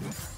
you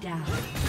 down.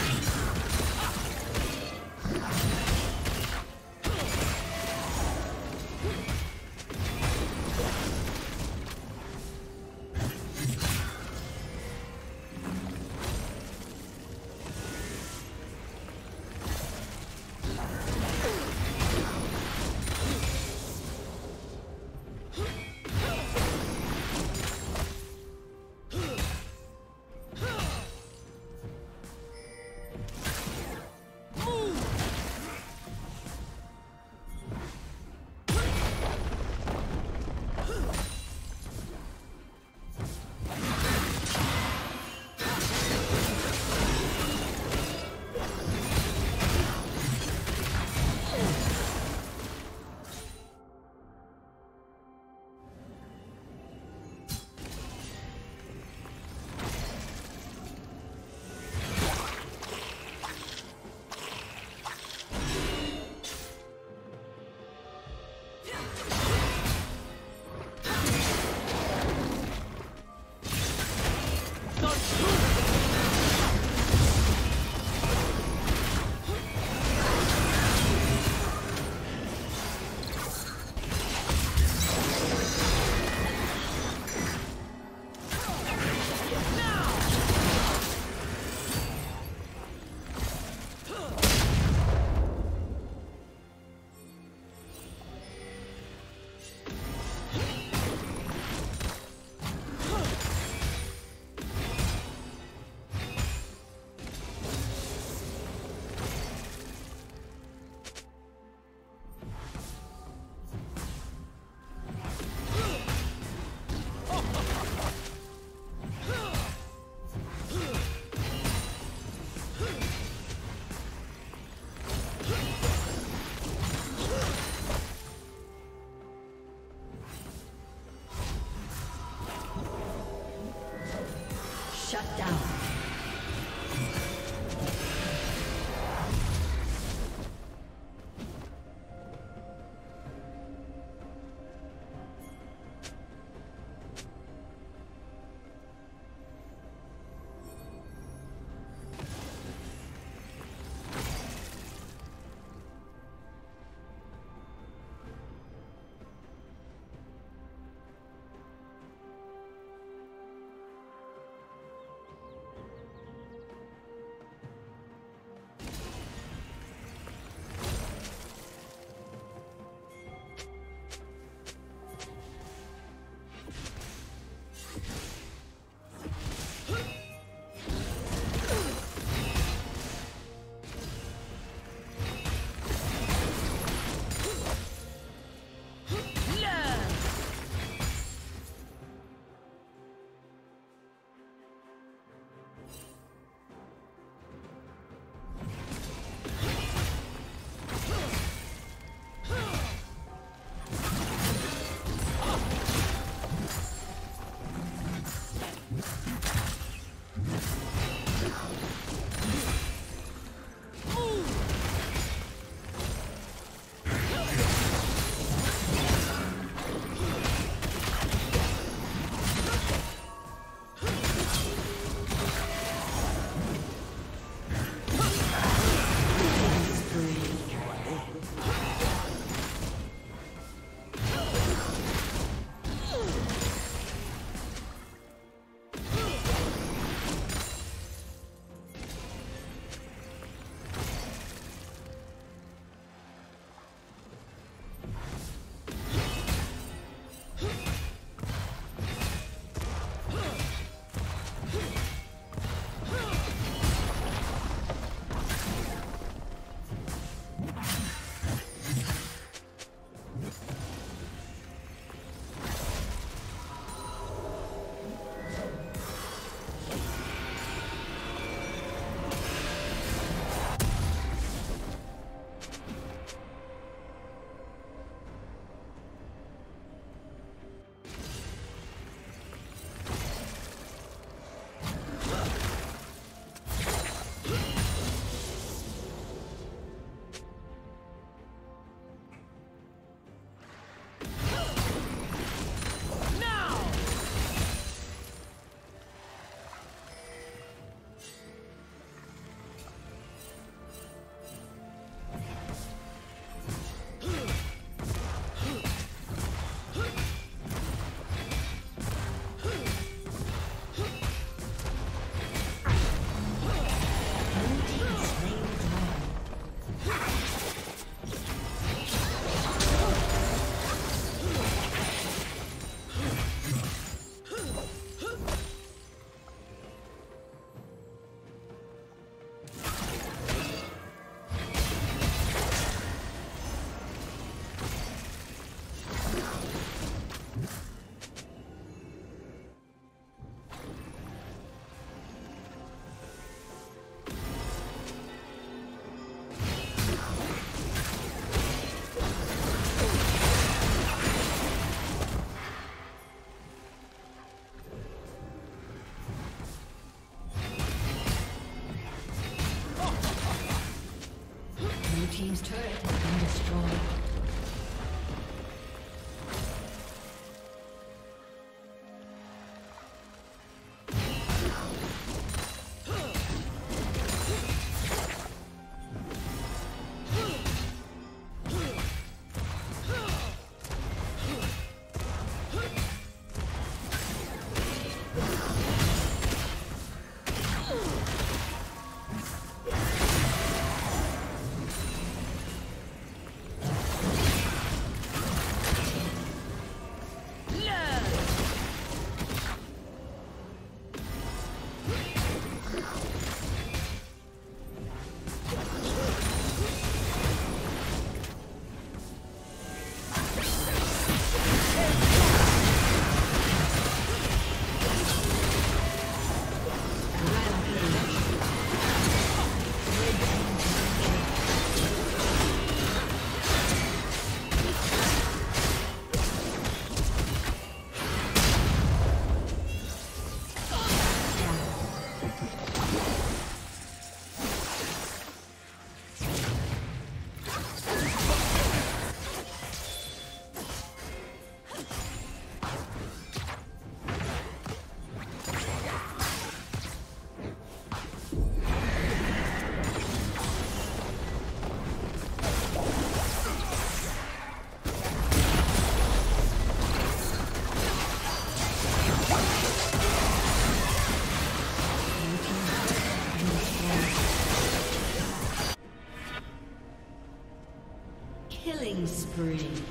Spree.